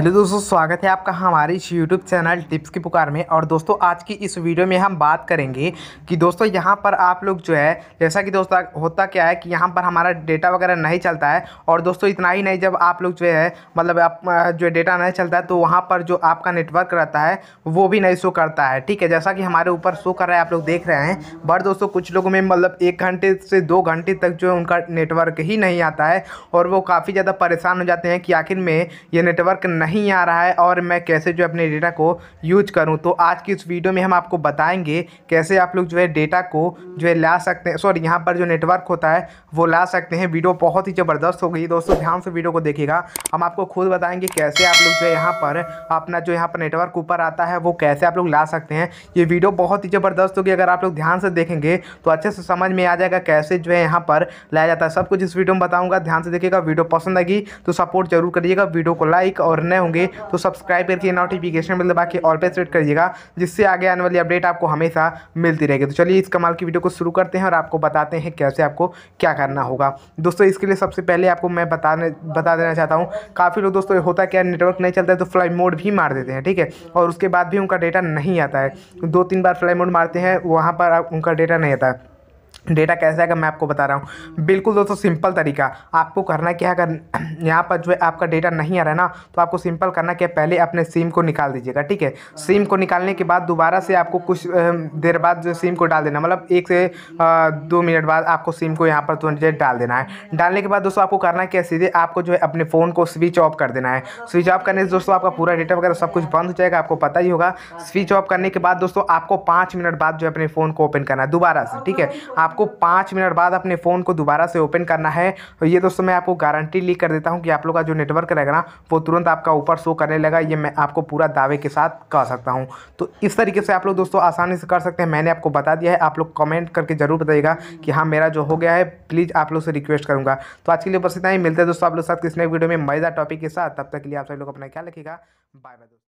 Hello दोस्तों, स्वागत है आपका हमारे इस यूट्यूब चैनल टिप्स की पुकार में। और दोस्तों, आज की इस वीडियो में हम बात करेंगे कि दोस्तों, यहाँ पर आप लोग जो है, जैसा कि दोस्तों, होता क्या है कि यहाँ पर हमारा डेटा वगैरह नहीं चलता है। और दोस्तों, इतना ही नहीं, जब आप लोग जो है मतलब आप जो डेटा नहीं चलता है तो वहाँ पर जो आपका नेटवर्क रहता है, वो भी नहीं शो करता है। ठीक है, जैसा कि हमारे ऊपर शो कर रहा है, आप लोग देख रहे हैं। बट दोस्तों, कुछ लोगों में मतलब एक घंटे से दो घंटे तक जो है, उनका नेटवर्क ही नहीं आता है। और वो काफ़ी ज़्यादा परेशान हो जाते हैं कि आखिर में ये नेटवर्क नहीं नहीं आ रहा है और मैं कैसे जो अपने डेटा को यूज़ करूँ? तो आज की इस वीडियो में हम आपको बताएँगे कैसे आप लोग जो है डेटा को जो है ला सकते हैं। सॉरी यहाँ पर जो नेटवर्क होता है, वो ला सकते हैं। वीडियो बहुत ही ज़बरदस्त हो गई। दोस्तों, ध्यान से वीडियो को देखिएगा। हम आपको खुद बताएँगे कैसे आप लोग जो है यहाँ पर अपना जो यहाँ पर नेटवर्क ऊपर आता है, वो कैसे आप लोग ला सकते हैं। ये वीडियो बहुत ही ज़बरदस्त होगी। अगर आप लोग ध्यान से देखेंगे तो अच्छे से समझ में आ जाएगा कैसे जो है यहाँ पर लाया जाता है। सब कुछ इस वीडियो में बताऊँगा। ध्यान से देखिएगा। वीडियो पसंद आएगी तो सपोर्ट ज़रूर करिएगा। वीडियो को लाइक और नए होंगे तो सब्सक्राइब करके नोटिफिकेशन बिल दबा के ऑल पे सेट करिएगा, जिससे आगे आने वाली अपडेट आपको हमेशा मिलती रहेगी। तो चलिए इस कमाल की वीडियो को शुरू करते हैं और आपको बताते हैं कैसे आपको क्या करना होगा। दोस्तों, इसके लिए सबसे पहले आपको मैं बताने, बता देना चाहता हूँ, काफ़ी लोग दोस्तों होता क्या नेटवर्क नहीं चलता है तो फ्लाई मोड भी मार देते हैं, ठीक है? और उसके बाद भी उनका डेटा नहीं आता है। दो तीन बार फ्लाई मोड मारते हैं, वहाँ पर उनका डेटा नहीं आता है। डेटा कैसे आएगा मैं आपको बता रहा हूँ? बिल्कुल दोस्तों, सिंपल तरीका। आपको करना क्या अगर यहाँ पर जो है आपका डेटा नहीं आ रहा है ना तो आपको सिंपल करना क्या पहले अपने सिम को निकाल दीजिएगा, ठीक है? सिम को निकालने के बाद दोबारा से आपको कुछ देर बाद जो सिम को डाल देना मतलब एक से दो मिनट बाद आपको सिम को यहाँ पर तुरंत डाल देना है। डालने के बाद दोस्तों आपको करना क्या सीधे आपको जो है अपने फ़ोन को स्विच ऑफ़ कर देना है। स्विच ऑफ़ करने से दोस्तों आपका पूरा डेटा वगैरह सब कुछ बंद हो जाएगा, आपको पता ही होगा। स्विच ऑफ़ करने के बाद दोस्तों आपको पाँच मिनट बाद जो है अपने फ़ोन को ओपन करना है, दोबारा से, ठीक है? आपको पाँच मिनट बाद अपने फ़ोन को दोबारा से ओपन करना है। तो ये दोस्तों मैं आपको गारंटी ली कर देता हूँ कि आप लोग का जो नेटवर्क रहेगा ना, वो तुरंत आपका ऊपर शो करने लगा। ये मैं आपको पूरा दावे के साथ कह सकता हूँ। तो इस तरीके से आप लोग दोस्तों आसानी से कर सकते हैं। मैंने आपको बता दिया है। आप लोग कमेंट करके ज़रूर बताइएगा कि हाँ मेरा जो हो गया है, प्लीज़ आप लोग से रिक्वेस्ट करूँगा। तो आज के लिए बस इतना ही। मिलते हैं दोस्तों आप लोग साथ किसी वीडियो में मज़ेदार टॉपिक के साथ। तब तक के लिए आप सभी लोग अपना क्या लिखेगा बाय बाय